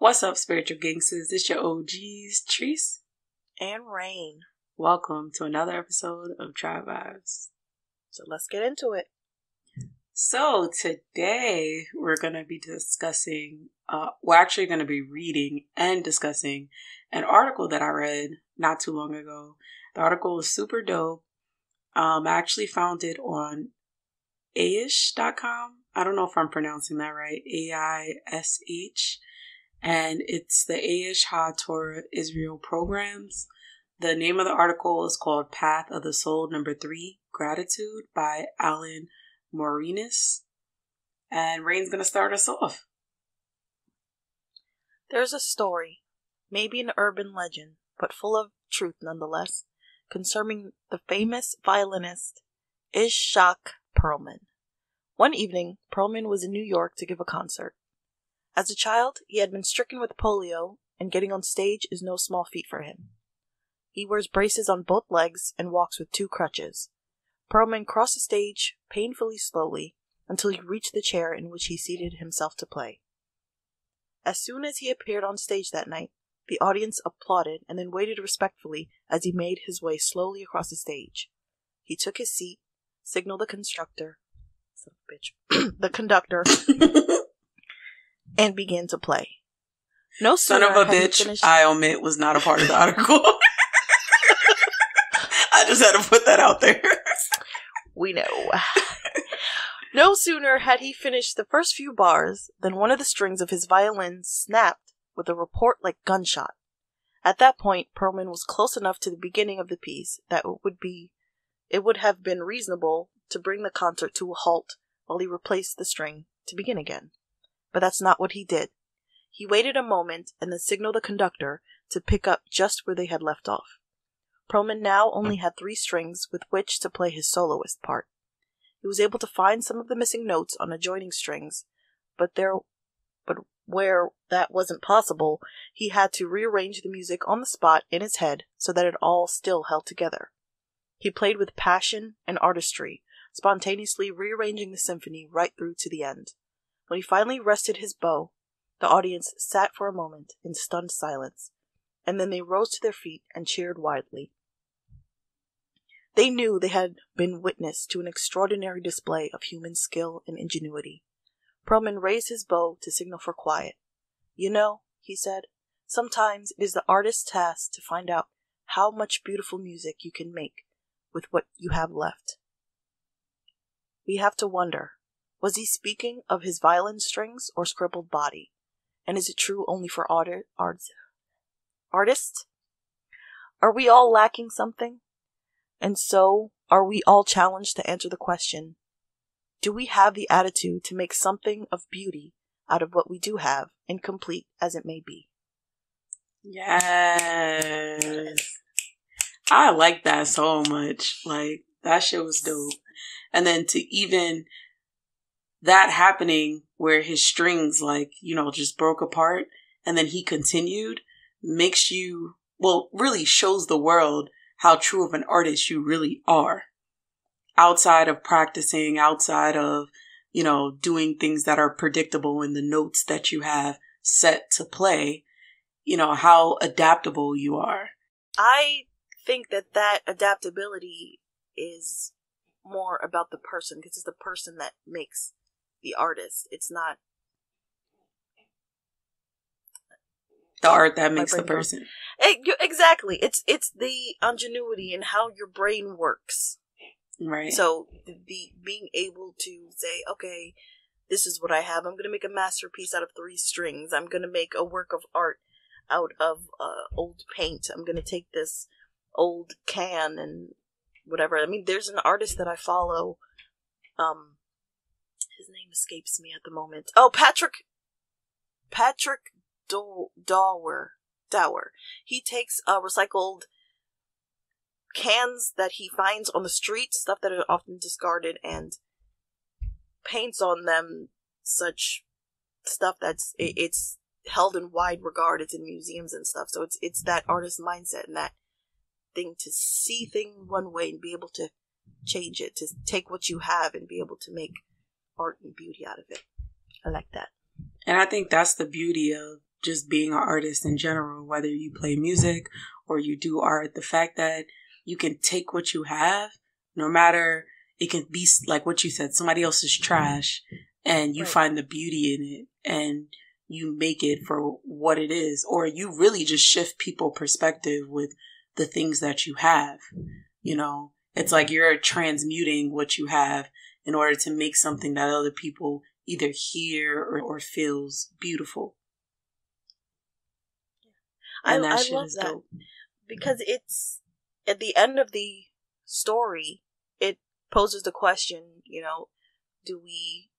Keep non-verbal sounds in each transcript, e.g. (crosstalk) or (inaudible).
What's up, spiritual gangsters? It's your OGs, Trice. And Rane. Welcome to another episode of Trybe Vibes. So let's get into it. So today we're going to be discussing, uh, we're actually going to be reading and discussing an article that I read not too long ago. The article was super dope. Um, I actually found it on aish.com. I don't know if I'm pronouncing that right. A I S H. And it's the Aish Torah Israel programs. The name of the article is called Path of the Soul Number Three Gratitude by Alan Morinis. And Rane's going to start us off. There's a story, maybe an urban legend, but full of truth nonetheless, concerning the famous violinist Itzhak Perlman. One evening, Perlman was in New York to give a concert. As a child, he had been stricken with polio, and getting on stage is no small feat for him. He wears braces on both legs and walks with two crutches. Perlman crossed the stage painfully slowly until he reached the chair in which he seated himself to play. As soon as he appeared on stage that night, the audience applauded and then waited respectfully as he made his way slowly across the stage. He took his seat, signaled the constructor, bitch, (clears throat) the conductor, (laughs) and begin to play. No Son of a bitch, finished- I omit was not a part of the article. (laughs) I just had to put that out there. We know. no sooner had he finished the first few bars than one of the strings of his violin snapped with a report like gunshot. At that point, Perlman was close enough to the beginning of the piece that it would be it would have been reasonable to bring the concert to a halt while he replaced the string to begin again. But that's not what he did. He waited a moment and then signaled the conductor to pick up just where they had left off. Perlman now only had three strings with which to play his soloist part. He was able to find some of the missing notes on adjoining strings, but there but where that wasn't possible, he had to rearrange the music on the spot in his head so that it all still held together. He played with passion and artistry, spontaneously rearranging the symphony right through to the end. When he finally rested his bow, the audience sat for a moment in stunned silence, and then they rose to their feet and cheered wildly. They knew they had been witness to an extraordinary display of human skill and ingenuity. Perlman raised his bow to signal for quiet. You know, he said, sometimes it is the artist's task to find out how much beautiful music you can make with what you have left. We have to wonder was he speaking of his violin strings or scribbled body? And is it true only for art- arts? artists? Are we all lacking something? And so, are we all challenged to answer the question Do we have the attitude to make something of beauty out of what we do have, incomplete as it may be? Yes. I like that so much. Like, that shit was dope. And then to even that happening where his strings, like, you know, just broke apart and then he continued makes you, well, really shows the world how true of an artist you really are. Outside of practicing, outside of, you know, doing things that are predictable in the notes that you have set to play, you know, how adaptable you are. I think that that adaptability is more about the person because it's the person that makes the artist. It's not The art that makes the person. You- exactly. It's it's the ingenuity and how your brain works. Right. So the, the being able to say, okay, this is what I have. I'm going to make a masterpiece out of three strings. I'm going to make a work of art out of uh, old paint. I'm going to take this old can and whatever. I mean, there's an artist that I follow. Um, his name escapes me at the moment. Oh, Patrick. Patrick Do- Dower. Dower. He takes uh, recycled cans that he finds on the street, stuff that are often discarded, and paints on them such stuff that's it, it's held in wide regard. It's in museums and stuff. So it's it's that artist mindset and that thing to see things one way and be able to change it, to take what you have and be able to make art and beauty out of it. I like that. And I think that's the beauty of just being an artist in general, whether you play music or you do art, the fact that you can take what you have, no matter it can be like what you said, somebody else's trash, and you right. find the beauty in it and you make it for what it is, or you really just shift people perspective with the things that you have. You know, it's like you're transmuting what you have in order to make something that other people either hear or, or feels beautiful. And I, I love that dope. because it's at the end of the story. It poses the question, you know, do we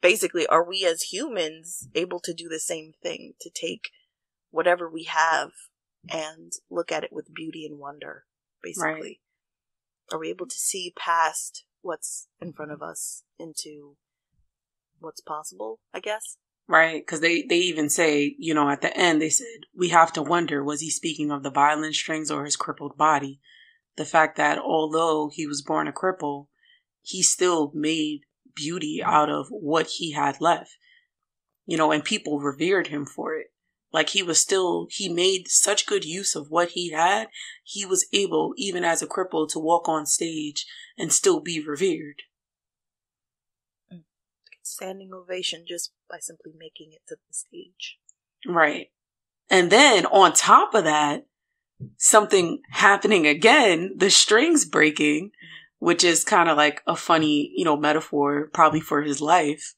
basically are we as humans able to do the same thing to take whatever we have and look at it with beauty and wonder basically right. are we able to see past what's in front of us into what's possible i guess. Right? Because they they even say you know at the end they said we have to wonder was he speaking of the violin strings or his crippled body? The fact that although he was born a cripple he still made beauty out of what he had left. You know and people revered him for it like he was still, he made such good use of what he had. He was able, even as a cripple, to walk on stage and still be revered. Standing ovation just by simply making it to the stage. Right. And then on top of that, something happening again, the strings breaking, mm-hmm. which is kind of like a funny, you know, metaphor probably for his life.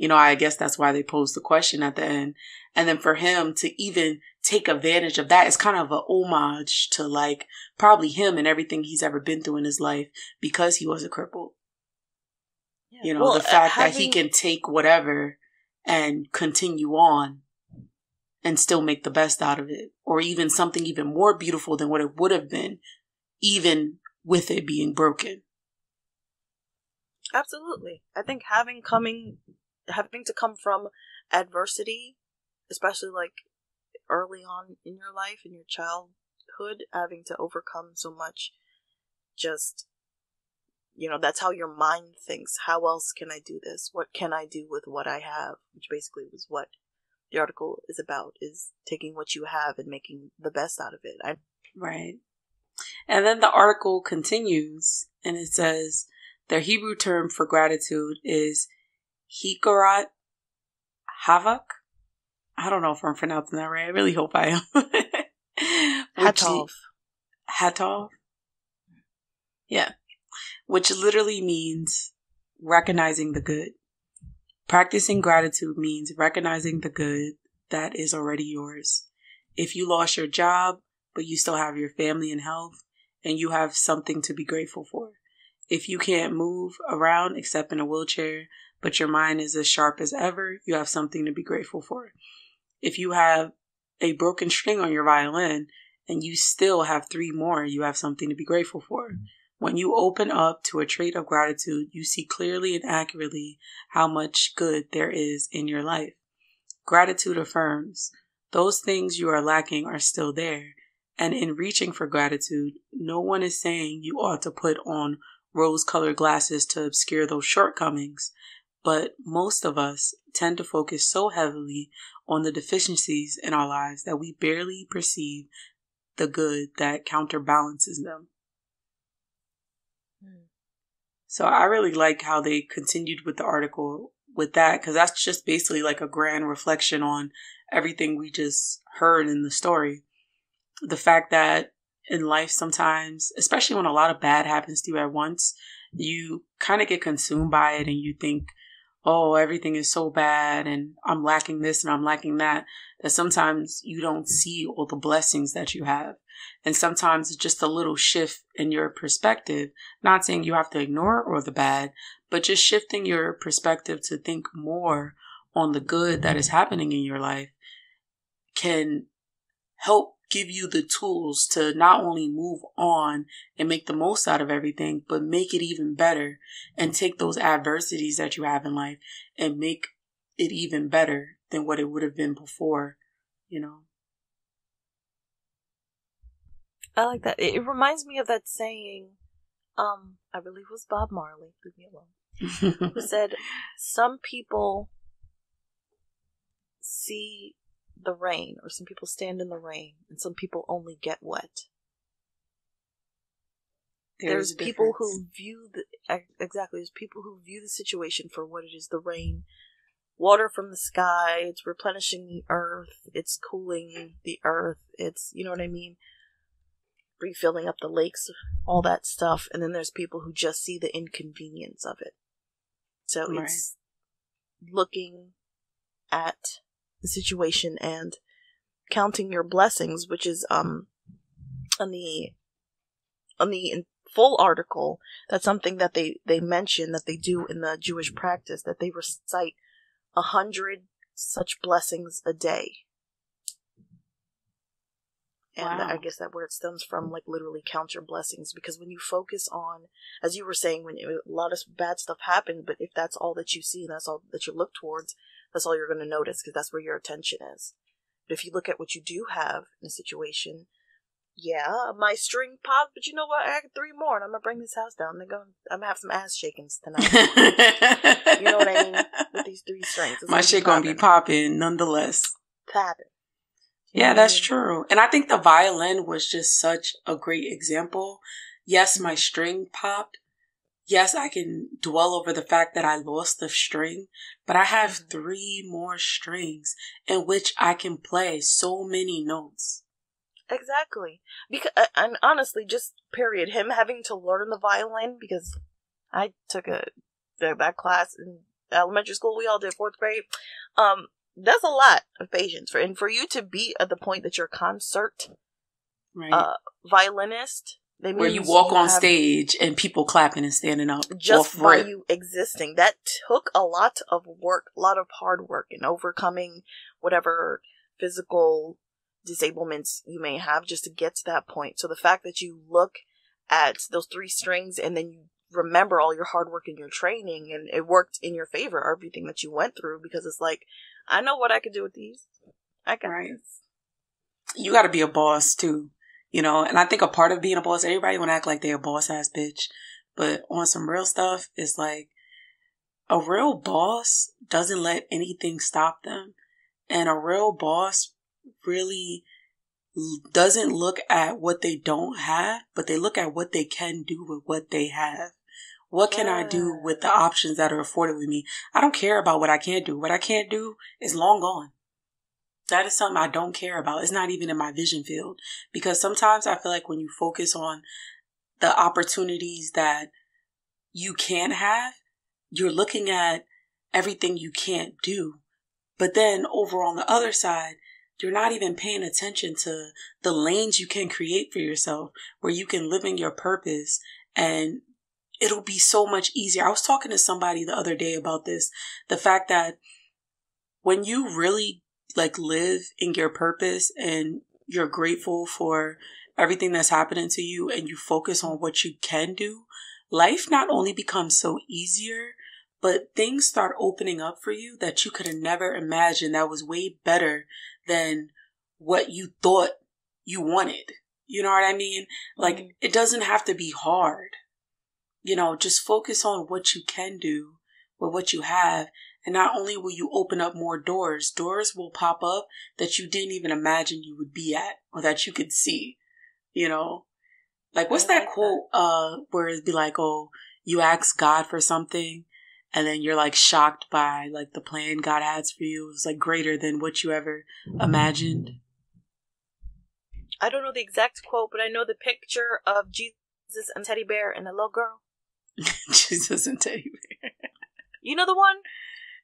You know, I guess that's why they posed the question at the end. And then for him to even take advantage of that is kind of a homage to like probably him and everything he's ever been through in his life because he was a cripple. Yeah. You know, well, the fact uh, having... that he can take whatever and continue on and still make the best out of it, or even something even more beautiful than what it would have been, even with it being broken. Absolutely. I think having coming having to come from adversity especially like early on in your life, in your childhood, having to overcome so much, just, you know, that's how your mind thinks. How else can I do this? What can I do with what I have? Which basically was what the article is about, is taking what you have and making the best out of it. I- right. And then the article continues and it says, their Hebrew term for gratitude is hikarat havak, I don't know if I'm pronouncing that right. I really hope I am. (laughs) Hatov. Hatov? Yeah. Which literally means recognizing the good. Practicing gratitude means recognizing the good that is already yours. If you lost your job, but you still have your family and health, and you have something to be grateful for. If you can't move around except in a wheelchair, but your mind is as sharp as ever, you have something to be grateful for if you have a broken string on your violin and you still have three more, you have something to be grateful for. Mm-hmm. When you open up to a trait of gratitude, you see clearly and accurately how much good there is in your life. Gratitude affirms those things you are lacking are still there. And in reaching for gratitude, no one is saying you ought to put on rose colored glasses to obscure those shortcomings. But most of us tend to focus so heavily on the deficiencies in our lives that we barely perceive the good that counterbalances them. Mm. So I really like how they continued with the article with that because that's just basically like a grand reflection on everything we just heard in the story. The fact that in life sometimes, especially when a lot of bad happens to you at once, you kind of get consumed by it and you think, oh, everything is so bad and I'm lacking this and I'm lacking that, that sometimes you don't see all the blessings that you have. And sometimes it's just a little shift in your perspective, not saying you have to ignore all the bad, but just shifting your perspective to think more on the good that is happening in your life can help give you the tools to not only move on and make the most out of everything, but make it even better and take those adversities that you have in life and make it even better than what it would have been before, you know. I like that. It reminds me of that saying, um, I believe it was Bob Marley, leave me alone, who (laughs) said, Some people see the rain, or some people stand in the rain, and some people only get wet. There's, there's people who view the exactly. There's people who view the situation for what it is: the rain, water from the sky. It's replenishing the earth. It's cooling the earth. It's you know what I mean. Refilling up the lakes, all that stuff, and then there's people who just see the inconvenience of it. So right. it's looking at the situation and counting your blessings, which is um on the on the full article. That's something that they they mention that they do in the Jewish practice that they recite a hundred such blessings a day. And wow. I guess that where it stems from, like literally count your blessings, because when you focus on, as you were saying, when it, a lot of bad stuff happens, but if that's all that you see and that's all that you look towards, that's all you're going to notice because that's where your attention is. But if you look at what you do have in a situation, yeah, my string popped, but you know what? I got three more, and I'm gonna bring this house down. They're going. I'm gonna have some ass shakings tonight. (laughs) you know what I mean? With these three strings, it's my shit gonna be popping nonetheless. Popping. Yeah, that's true. And I think the violin was just such a great example. Yes, my string popped, yes, I can dwell over the fact that I lost the string, but I have mm-hmm. three more strings in which I can play so many notes. Exactly. Because uh, and honestly, just period, him having to learn the violin because I took a that class in elementary school. We all did fourth grade. Um, that's a lot of patience for and for you to be at the point that you're a concert right. uh, violinist where you walk you on stage and people clapping and standing up just for you existing. That took a lot of work, a lot of hard work, and overcoming whatever physical disablements you may have just to get to that point. So the fact that you look at those three strings and then you remember all your hard work and your training and it worked in your favor, everything that you went through, because it's like, I know what I could do with these. I can. Right. You got to be a boss too you know, and I think a part of being a boss, everybody want to act like they're a boss ass bitch. But on some real stuff, it's like a real boss doesn't let anything stop them. And a real boss really doesn't look at what they don't have, but they look at what they can do with what they have. What can yeah. I do with the options that are afforded with me? I don't care about what I can't do. What I can't do is long gone. That is something I don't care about. It's not even in my vision field because sometimes I feel like when you focus on the opportunities that you can't have, you're looking at everything you can't do. But then over on the other side, you're not even paying attention to the lanes you can create for yourself where you can live in your purpose and it'll be so much easier. I was talking to somebody the other day about this. The fact that when you really like live in your purpose and you're grateful for everything that's happening to you and you focus on what you can do, life not only becomes so easier, but things start opening up for you that you could have never imagined that was way better than what you thought you wanted. You know what I mean? Like, mm-hmm. it doesn't have to be hard. You know, just focus on what you can do with what you have and not only will you open up more doors, doors will pop up that you didn't even imagine you would be at or that you could see. You know? Like what's that quote uh where it'd be like, oh, you ask God for something and then you're like shocked by like the plan God has for you is like greater than what you ever imagined. I don't know the exact quote, but I know the picture of Jesus and teddy bear and a little girl. (laughs) Jesus and teddy bear. You know the one?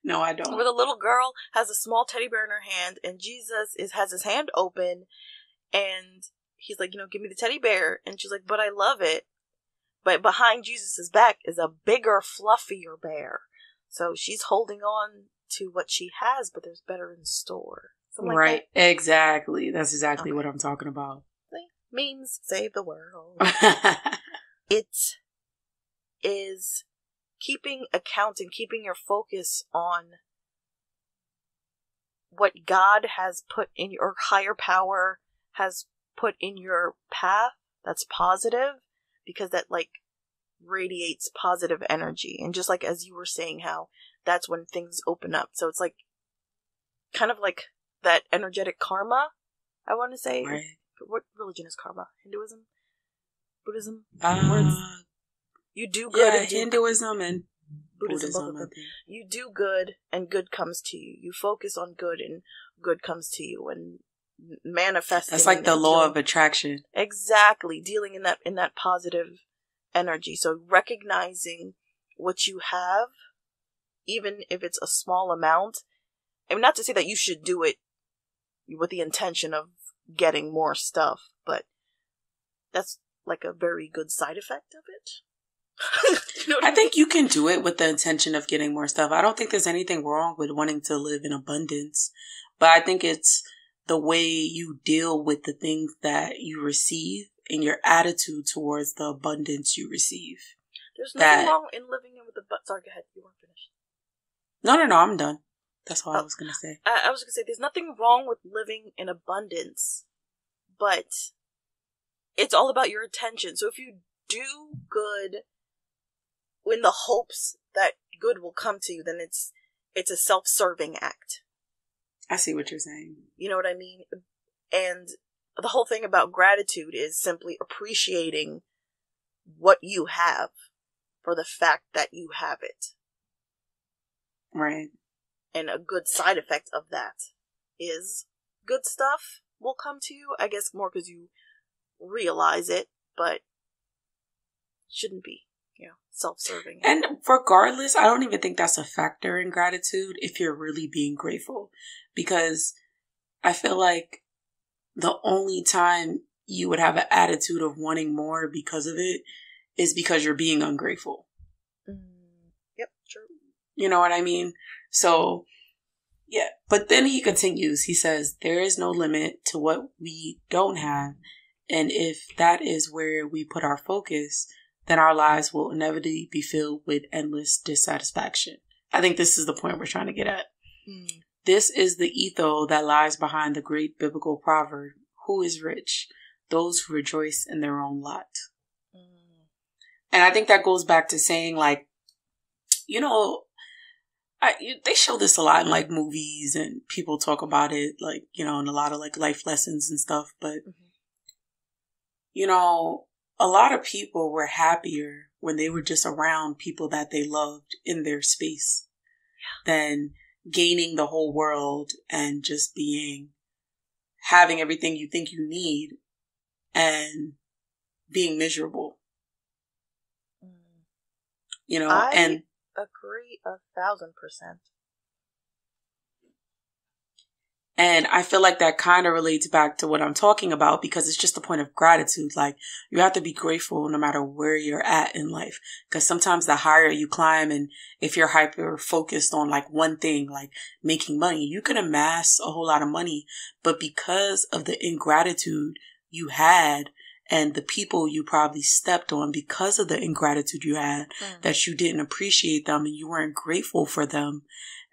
No, I don't. Where the little girl has a small teddy bear in her hand, and Jesus is has his hand open, and he's like, you know, give me the teddy bear, and she's like, but I love it. But behind Jesus's back is a bigger, fluffier bear. So she's holding on to what she has, but there's better in store. Right. Like exactly. That's exactly okay. what I'm talking about. Memes save the world. (laughs) it is keeping account and keeping your focus on what God has put in your higher power has put in your path that's positive because that like radiates positive energy and just like as you were saying how that's when things open up so it's like kind of like that energetic karma. I want to say. Right. What religion is karma? Hinduism, Buddhism. Uh, You do good. yeah, and do- Hinduism and Buddhism, Buddhism. You do good, and good comes to you. You focus on good, and good comes to you, and manifest. That's like the law of attraction. exactly dealing in that in that positive energy. So recognizing what you have, even if it's a small amount. I mean, not to say that you should do it with the intention of getting more stuff, but that's like a very good side effect of it. (laughs) you know what I think you can do it with the intention of getting more stuff. I don't think there's anything wrong with wanting to live in abundance, but I think it's the way you deal with the things that you receive and your attitude towards the abundance you receive. There's nothing that- wrong in living in with a but. Sorry, go ahead. You weren't finished. No, no, no, I'm done. That's all I Oh. was going to say. I, I was gonna say there's nothing wrong with living in abundance, but it's all about your attention. So if you do good in the hopes that good will come to you, then it's it's a self-serving act. I see what you're saying. You know what I mean? And the whole thing about gratitude is simply appreciating what you have for the fact that you have it. Right. And a good side effect of that is good stuff will come to you. I guess more because you realize it, but shouldn't be, self-serving. And regardless, I don't even think that's a factor in gratitude if you're really being grateful. Because I feel like the only time you would have an attitude of wanting more because of it is because you're being ungrateful. Mm, yep, true. You know what I mean? So, yeah. But then he continues. He says, There is no limit to what we don't have. And if that is where we put our focus, then our lives will inevitably be filled with endless dissatisfaction. I think this is the point we're trying to get at. Mm, This is the ethos that lies behind the great biblical proverb Who is rich? Those who rejoice in their own lot. mm, And I think that goes back to saying, like, you know, I, you, they show this a lot in like movies and people talk about it, like, you know, in a lot of like life lessons and stuff. But, Mhm. you know, a lot of people were happier when they were just around people that they loved in their space than gaining the whole world and just being, having everything you think you need and being miserable, mm. you know, I- and Agree a thousand percent. And I feel like that kind of relates back to what I'm talking about because it's just a point of gratitude. Like you have to be grateful no matter where you're at in life. Cause sometimes the higher you climb and if you're hyper focused on like one thing, like making money, you can amass a whole lot of money. But because of the ingratitude you had and the people you probably stepped on because of the ingratitude you had, Mm. that you didn't appreciate them and you weren't grateful for them.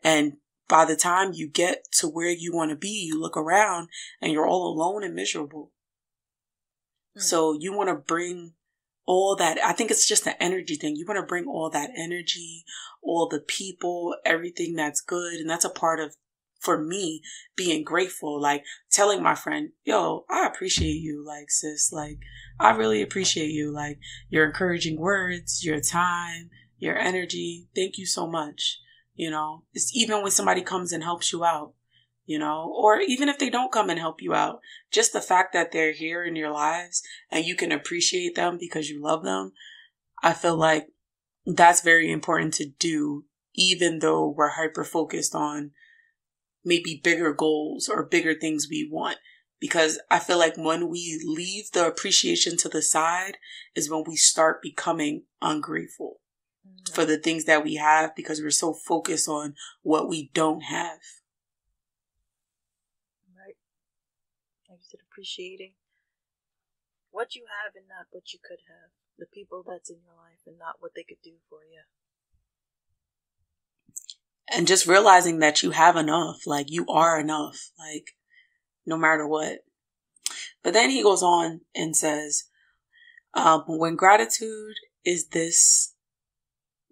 And by the time you get to where you want to be, you look around and you're all alone and miserable. Mm. So you want to bring all that. I think it's just an energy thing. You want to bring all that energy, all the people, everything that's good. And that's a part of, for me, being grateful. Like telling my friend, yo, I appreciate you. Like, sis, like, I really appreciate you. Like, your encouraging words, your time, your energy. Thank you so much. You know, it's even when somebody comes and helps you out, you know, or even if they don't come and help you out, just the fact that they're here in your lives and you can appreciate them because you love them. I feel like that's very important to do, even though we're hyper focused on maybe bigger goals or bigger things we want. Because I feel like when we leave the appreciation to the side is when we start becoming ungrateful. For the things that we have because we're so focused on what we don't have. Right. Like you said, appreciating what you have and not what you could have. The people that's in your life and not what they could do for you. And just realizing that you have enough, like you are enough, like no matter what. But then he goes on and says, um, when gratitude is this,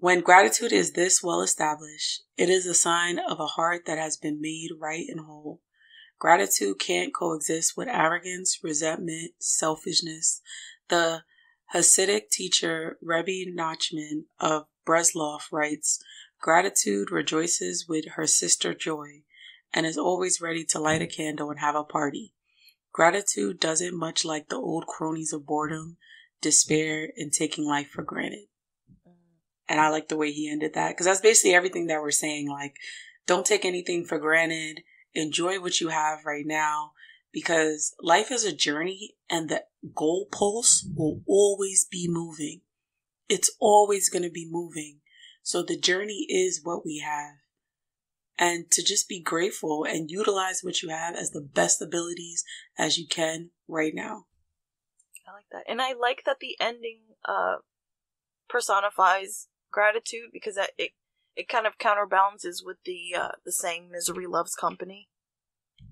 when gratitude is this well established, it is a sign of a heart that has been made right and whole. Gratitude can't coexist with arrogance, resentment, selfishness. The Hasidic teacher Rebbe Nachman of Breslov writes, Gratitude rejoices with her sister joy and is always ready to light a candle and have a party. Gratitude doesn't much like the old cronies of boredom, despair, and taking life for granted. And I like the way he ended that because that's basically everything that we're saying. Like, don't take anything for granted. Enjoy what you have right now because life is a journey and the goalposts will always be moving. It's always going to be moving. So the journey is what we have. And to just be grateful and utilize what you have as the best abilities as you can right now. I like that. And I like that the ending uh personifies gratitude because that it it kind of counterbalances with the uh the saying misery loves company.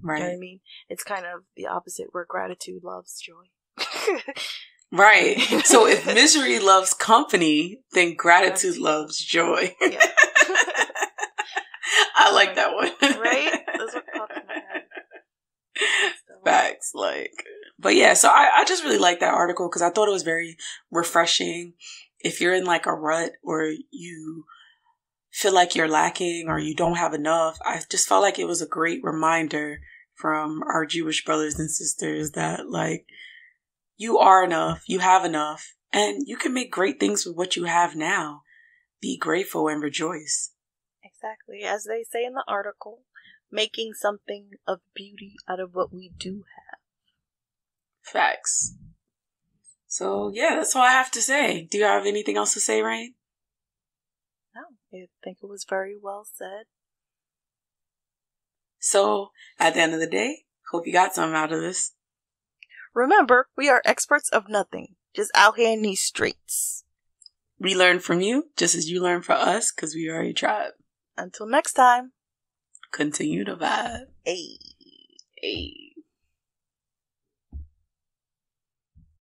Right. You know I mean? It's kind of the opposite where gratitude loves joy. right. So if (laughs) misery loves company, then gratitude loves joy. Yeah. (laughs) I like that one. right? That's what popped in my head. Facts. Like, but yeah, so I, I just really like that article because I thought it was very refreshing. If you're in like a rut or you feel like you're lacking or you don't have enough, I just felt like it was a great reminder from our Jewish brothers and sisters that like you are enough, you have enough, and you can make great things with what you have now. Be grateful and rejoice. Exactly. As they say in the article, making something of beauty out of what we do have. Facts. So yeah, that's all I have to say. Do you have anything else to say, Rane? No, I think it was very well said. So at the end of the day, hope you got something out of this. Remember, we are experts of nothing, just out here in these streets. We learn from you just as you learn from us because we are a tribe. Until next time. Continue to vibe. Hey. Hey.